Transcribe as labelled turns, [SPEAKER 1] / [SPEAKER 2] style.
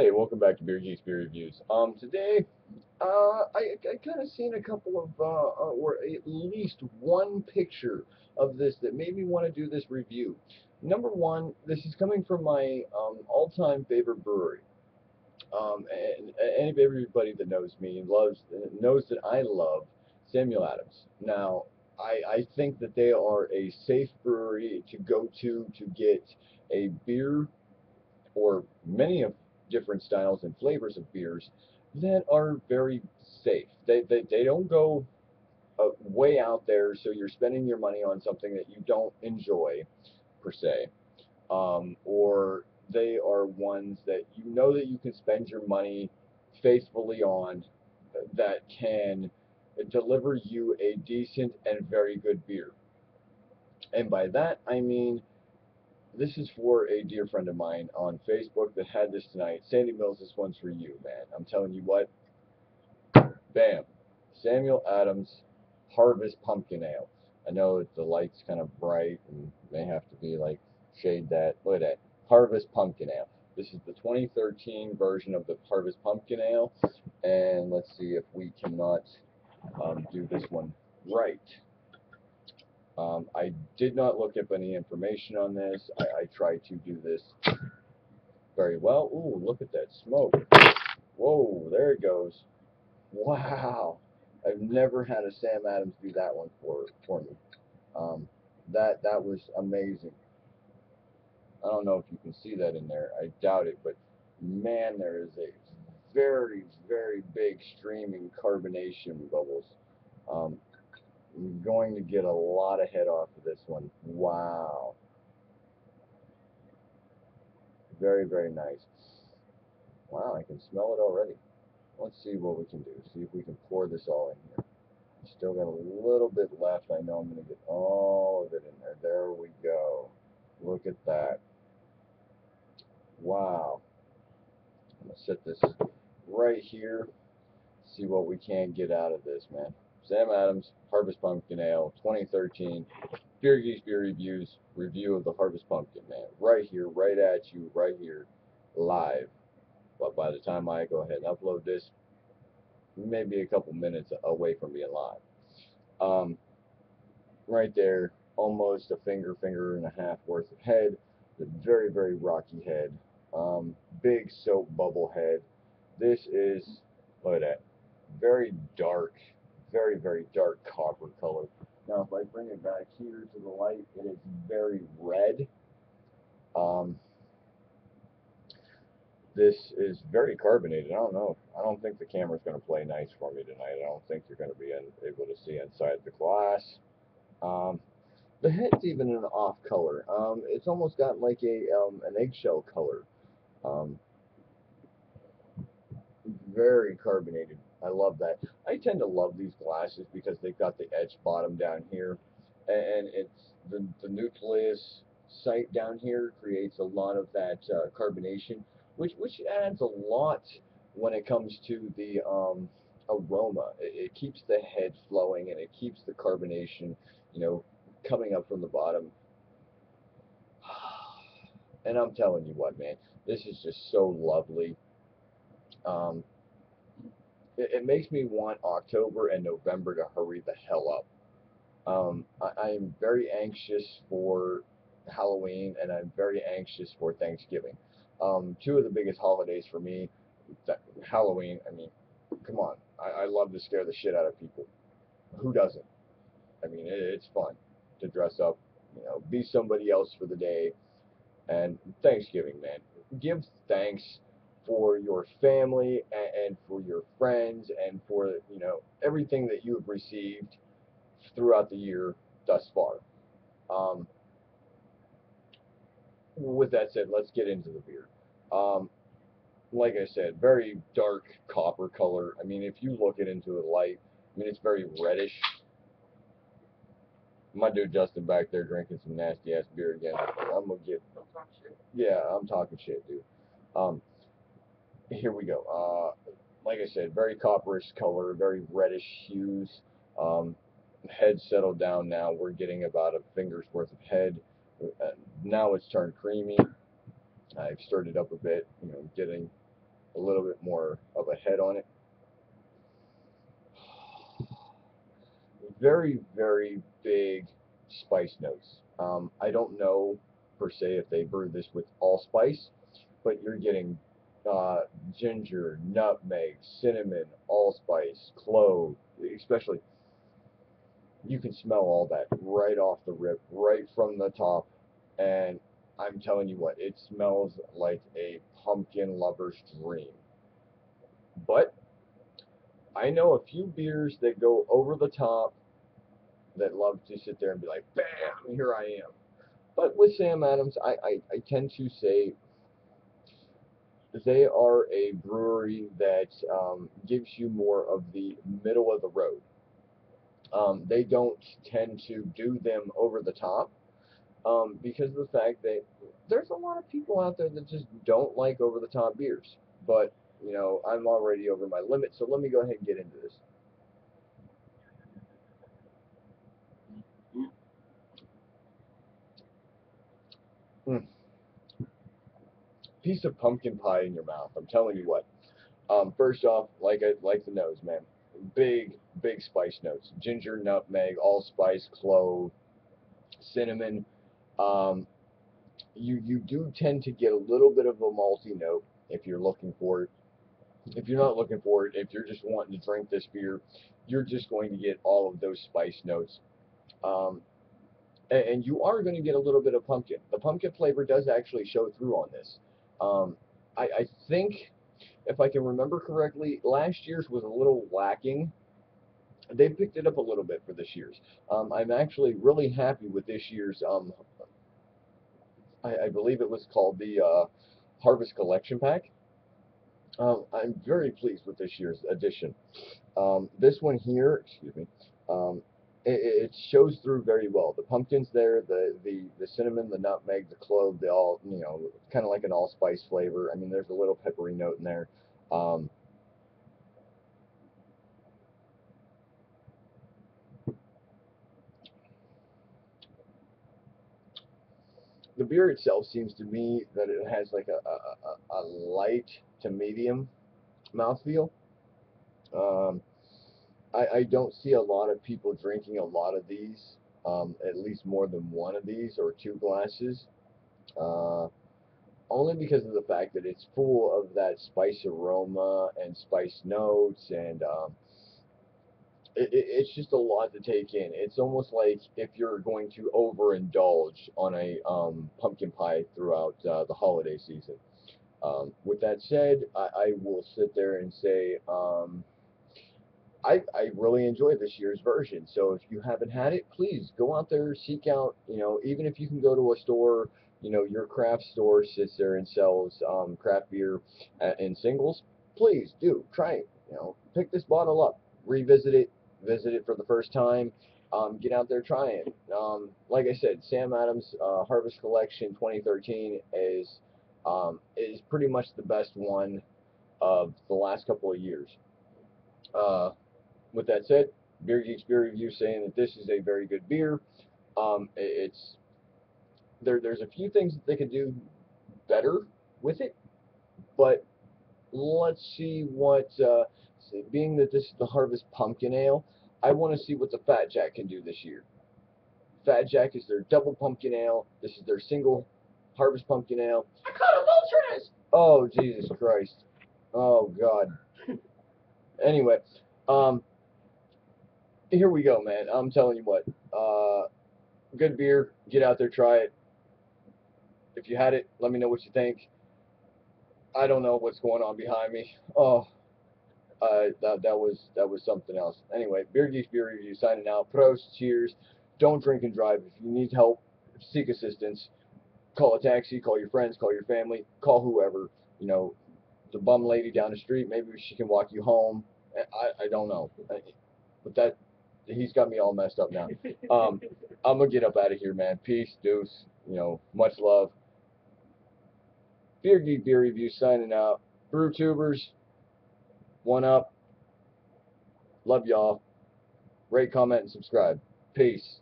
[SPEAKER 1] Hey, welcome back to Beer Geeks Beer Reviews. Um, today, uh, I, I kind of seen a couple of, uh, uh, or at least one picture of this that made me want to do this review. Number one, this is coming from my um, all-time favorite brewery. Um, and, and everybody that knows me loves knows that I love Samuel Adams. Now, I, I think that they are a safe brewery to go to to get a beer or many of different styles and flavors of beers that are very safe. They, they, they don't go uh, way out there, so you're spending your money on something that you don't enjoy, per se. Um, or they are ones that you know that you can spend your money faithfully on that can deliver you a decent and very good beer. And by that, I mean this is for a dear friend of mine on Facebook that had this tonight. Sandy Mills, this one's for you, man. I'm telling you what. Bam. Samuel Adams Harvest Pumpkin Ale. I know the light's kind of bright and may have to be like shade that. Look at that. Harvest Pumpkin Ale. This is the 2013 version of the Harvest Pumpkin Ale. And let's see if we cannot um, do this one right. Um, I did not look up any information on this. I, I tried to do this very well. Ooh, look at that smoke. Whoa, there it goes. Wow. I've never had a Sam Adams do that one for for me. Um, that that was amazing. I don't know if you can see that in there. I doubt it, but man, there is a very, very big streaming carbonation bubbles. Um, I'm going to get a lot of head off of this one. Wow. Very, very nice. Wow, I can smell it already. Let's see what we can do. See if we can pour this all in here. Still got a little bit left. I know I'm going to get all of it in there. There we go. Look at that. Wow. I'm going to set this right here. See what we can get out of this, man. Sam Adams, Harvest Pumpkin Ale, 2013. Beer Geeks Beer Reviews, review of the Harvest Pumpkin, man. Right here, right at you, right here, live. But by the time I go ahead and upload this, maybe a couple minutes away from being live. Um, right there, almost a finger, finger and a half worth of head. The very, very rocky head. Um, big soap bubble head. This is, look at that, very dark very, very dark copper color. Now, if I bring it back here to the light, it is very red. Um, this is very carbonated. I don't know. I don't think the camera's going to play nice for me tonight. I don't think you're going to be able to see inside the glass. Um, the head's even an off color. Um, it's almost got like a um, an eggshell color. Um, very carbonated. I love that. I tend to love these glasses because they've got the edge bottom down here, and it's the, the nucleus site down here creates a lot of that uh, carbonation, which which adds a lot when it comes to the um, aroma. It, it keeps the head flowing and it keeps the carbonation, you know, coming up from the bottom. And I'm telling you what, man, this is just so lovely. Um, it, it makes me want October and November to hurry the hell up. Um, I, am very anxious for Halloween and I'm very anxious for Thanksgiving. Um, two of the biggest holidays for me, Halloween, I mean, come on. I, I, love to scare the shit out of people. Who doesn't? I mean, it, it's fun to dress up, you know, be somebody else for the day. And Thanksgiving, man. Give thanks for your family and, for your friends and for you know everything that you have received throughout the year thus far. Um, with that said, let's get into the beer. Um, like I said, very dark copper color. I mean, if you look it into the light, I mean, it's very reddish. My dude Justin back there drinking some nasty ass beer again. I'm gonna get. Yeah, I'm talking shit, dude. Um, here we go. Uh, like I said, very copperish color, very reddish hues. Um, head settled down now. We're getting about a finger's worth of head. Uh, now it's turned creamy. I've stirred it up a bit, you know, getting a little bit more of a head on it. Very, very big spice notes. Um, I don't know per se if they brew this with allspice, but you're getting uh, ginger, nutmeg, cinnamon, allspice, clove, especially. You can smell all that right off the rip, right from the top, and I'm telling you what, it smells like a pumpkin lover's dream. But I know a few beers that go over the top that love to sit there and be like, bam, here I am. But with Sam Adams, I, I, I tend to say they are a brewery that um, gives you more of the middle of the road. Um, they don't tend to do them over the top um, because of the fact that there's a lot of people out there that just don't like over the top beers. But, you know, I'm already over my limit, so let me go ahead and get into this. Mm. Piece of pumpkin pie in your mouth. I'm telling you what. Um, first off, like I like the nose, man. Big, big spice notes. Ginger, nutmeg, allspice, clove, cinnamon. Um, you you do tend to get a little bit of a malty note if you're looking for it. If you're not looking for it, if you're just wanting to drink this beer, you're just going to get all of those spice notes. Um, and, and you are going to get a little bit of pumpkin. The pumpkin flavor does actually show through on this. Um, I, I think, if I can remember correctly, last year's was a little lacking. They picked it up a little bit for this year's. Um, I'm actually really happy with this year's. Um, I, I believe it was called the uh, Harvest Collection Pack. Um, I'm very pleased with this year's edition. Um, this one here, excuse me, um, it, it, shows through very well. The pumpkin's there, the, the, the cinnamon, the nutmeg, the clove, they all, you know, kind of like an allspice flavor. I mean, there's a little peppery note in there. Um, the beer itself seems to me that it has like a, a, a light to medium mouthfeel. Um, I, I don't see a lot of people drinking a lot of these, um, at least more than one of these or two glasses. Uh, only because of the fact that it's full of that spice aroma and spice notes and um, it, it, it's just a lot to take in. It's almost like if you're going to overindulge on a um, pumpkin pie throughout uh, the holiday season. Um, with that said, I, I, will sit there and say um, I, I really enjoyed this year's version. So if you haven't had it, please go out there, seek out, you know, even if you can go to a store, you know, your craft store sits there and sells um, craft beer in singles, please do try it. You know, pick this bottle up, revisit it, visit it for the first time. Um, get out there, try it. Um, like I said, Sam Adams uh, Harvest Collection 2013 is um, is pretty much the best one of the last couple of years. Uh, with that said, Beer Geeks Beer Review saying that this is a very good beer. Um, it's there. There's a few things that they could do better with it, but let's see what. Uh, being that this is the Harvest Pumpkin Ale, I want to see what the Fat Jack can do this year. Fat Jack is their double pumpkin ale. This is their single Harvest Pumpkin Ale.
[SPEAKER 2] I caught a vulture
[SPEAKER 1] Oh Jesus Christ! Oh God. anyway, um, here we go, man. I'm telling you what. Uh, good beer. Get out there, try it. If you had it, let me know what you think. I don't know what's going on behind me. Oh, uh, that that was that was something else. Anyway, Beer Geeks Beer Review signing out. Pros, cheers. Don't drink and drive. If you need help, seek assistance. Call a taxi. Call your friends. Call your family. Call whoever. You know, the bum lady down the street. Maybe she can walk you home. I I don't know. But that he's got me all messed up now. Um, I'm gonna get up out of here, man. Peace, deuce. You know, much love. Beer Geek Beer Review signing out. Brew Tubers, one up. Love y'all. Rate, comment, and subscribe. Peace.